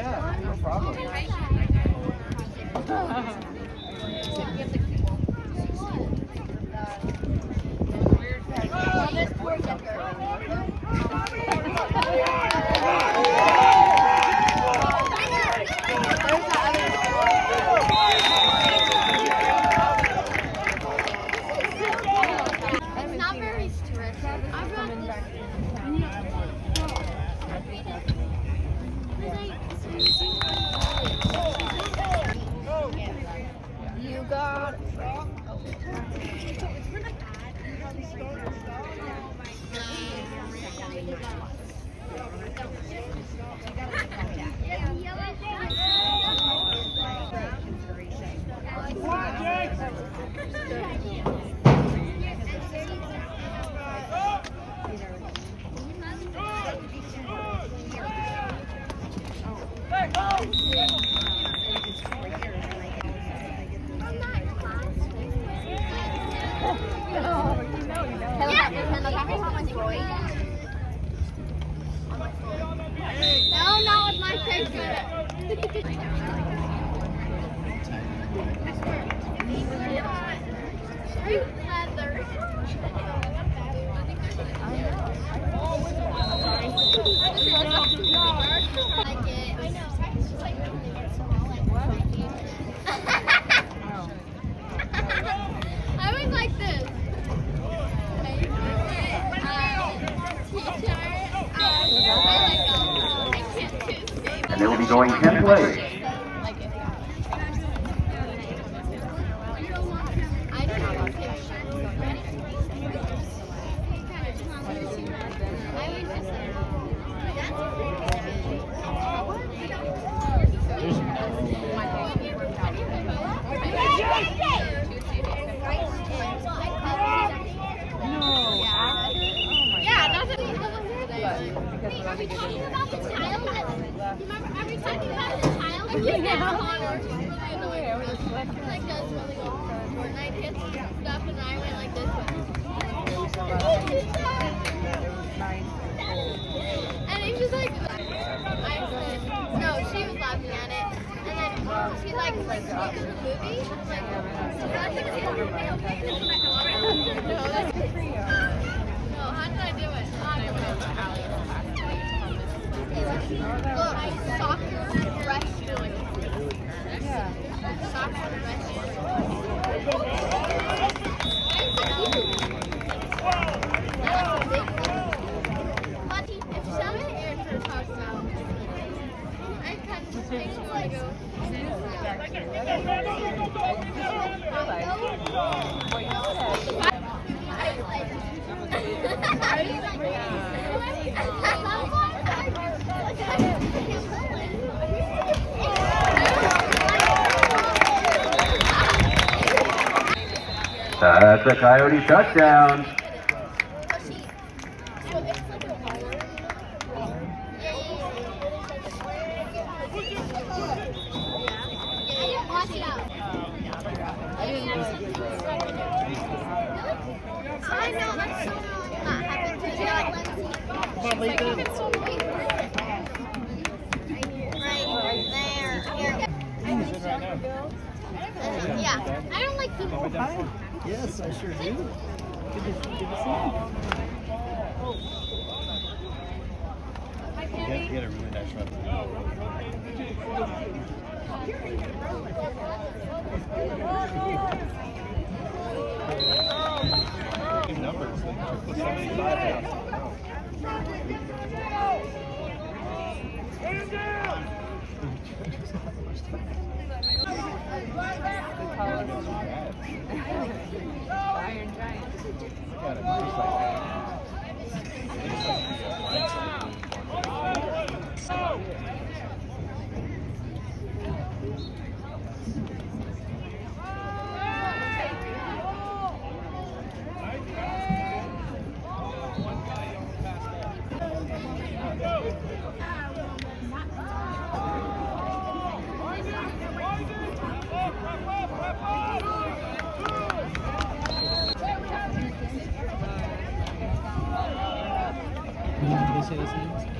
Yeah, no problem. Freud. No, not my face leather. And they will be going 10 plays. That's a Coyote touchdown. Yeah, I don't like people. Oh, yes, I sure do. Good to, good to see you. You had a really nice run. Numbers. Iron Giant. say, say, say.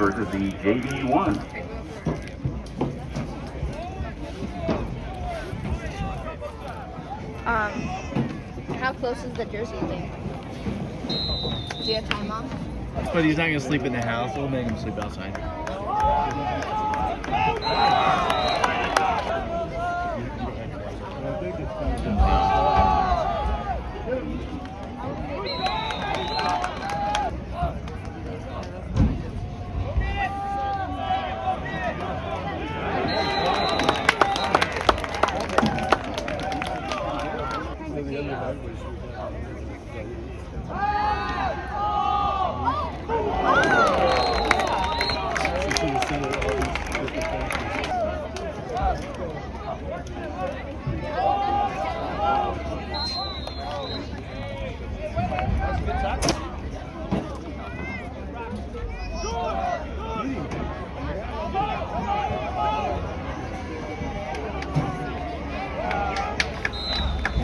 versus the JV1. Um, how close is the jersey thing? Do you have time, Mom? But he's not gonna sleep in the house. We'll make him sleep outside.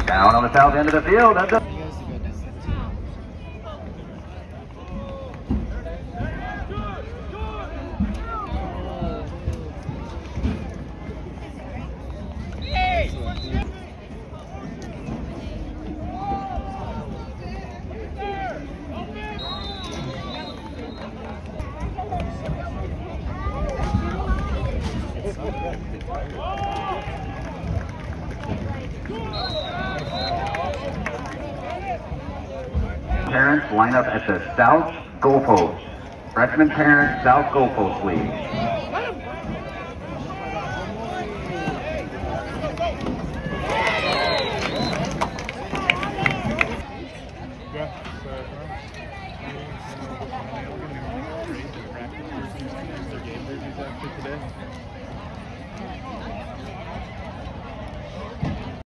Down on the south end of the field. Parents line up at the south goalpost. Freshman parents, south goalpost, please.